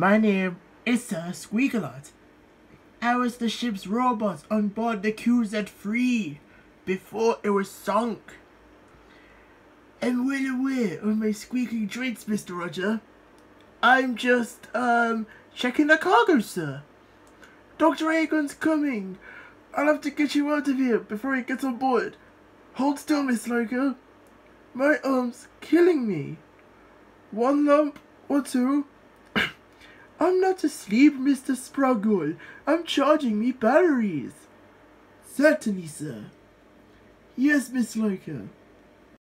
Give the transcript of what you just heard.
My name is Sir Squeakalot. I was the ship's robot on board the QZ-3 before it was sunk. I'm well aware of my squeaking traits, Mr. Roger. I'm just, um, checking the cargo, sir. Dr. Agon's coming. I'll have to get you out of here before he gets on board. Hold still, Miss Loco. My arm's killing me. One lump or two. I'm not asleep, Mr. Spruggle. I'm charging me batteries. Certainly, sir. Yes, Miss Loco.